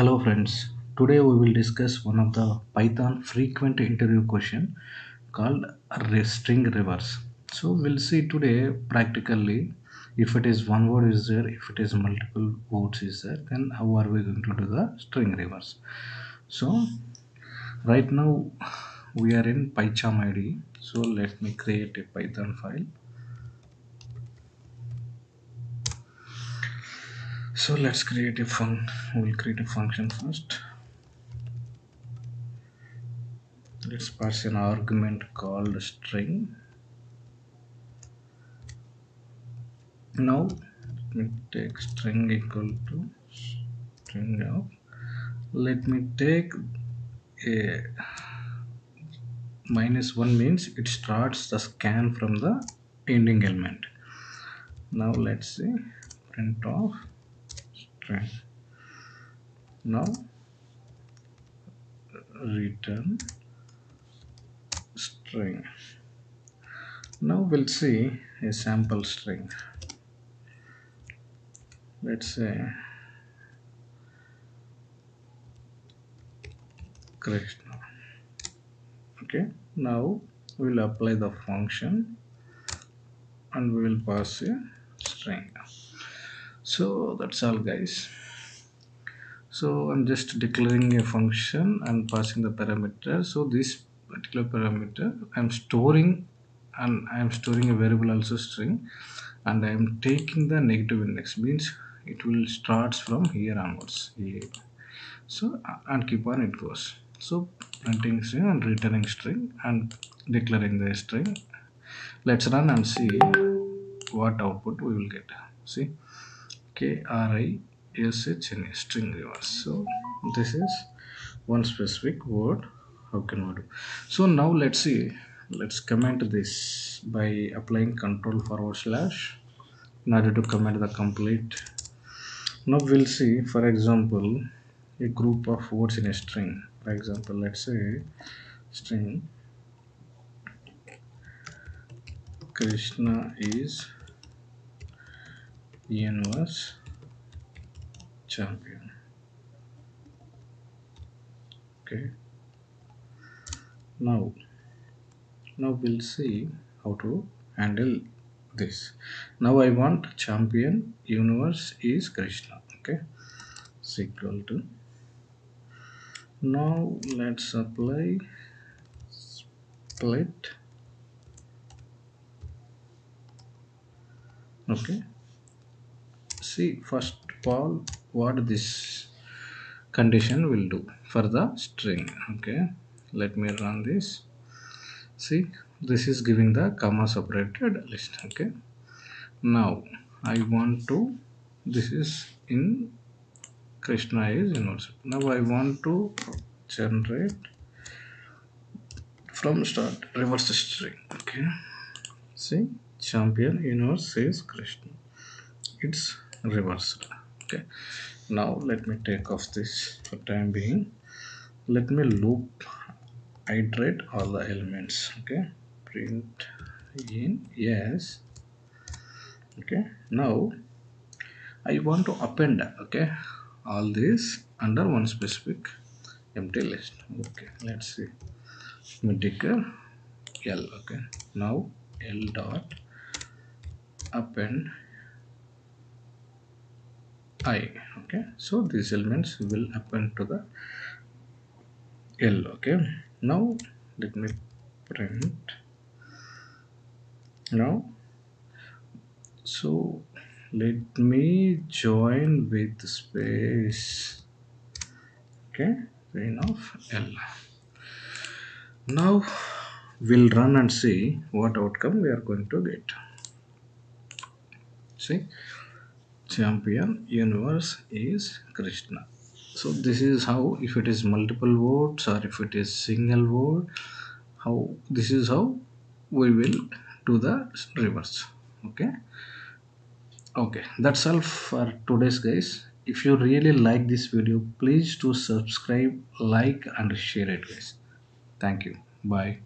Hello friends, today we will discuss one of the Python frequent interview question called string reverse. So we'll see today practically if it is one word is there, if it is multiple words is there, then how are we going to do the string reverse. So right now we are in PyCharm ID. So let me create a Python file. So let's create a fun. We'll create a function first. Let's pass an argument called string. Now let me take string equal to string of. Let me take a minus one means it starts the scan from the ending element. Now let's see print of Now return string. Now we'll see a sample string. Let's say Krishna. Okay, now we'll apply the function and we will pass a string. So that's all, guys. So I'm just declaring a function and passing the parameter. So this particular parameter I'm storing and I'm storing a variable also string and I'm taking the negative index means it will starts from here onwards here. so and keep on it goes so printing string and returning string and declaring the string let's run and see what output we will get see k r i s h n a string reverse. So this is one specific word. How can we do? So now let's see. Let's comment this by applying control forward slash. In order to comment the complete. Now we'll see for example a group of words in a string. For example let's say string krishna is universe champion. Okay. Now now we'll see how to handle this. Now i want champion universe is krishna okay? Is equal to. Now let's apply split. Okay see first of all what this condition will do for the string okay? Let me run this. See this is giving the comma separated list okay? Now i want to this is in krishna is universal now i want to generate from start reverse string okay? See champion universe says krishna. It's reversed okay. Now let me take off this for time being. Let me loop iterate all the elements. Okay. Print in yes. Okay. Now i want to append okay all this under one specific empty list. Okay. Let's see. Declare l okay. Now l dot append i okay. So these elements will append to the l okay. Now let me print. Now so let me join with space okay. Chain of l. Now we'll run and see what outcome we are going to get. See champion universe is krishna. So this is how if it is multiple words or if it is single word how this is how we will do the reverse. Okay? Okay. That's all for today's guys. If you really like this video please do subscribe like and share it guys. Thank you. Bye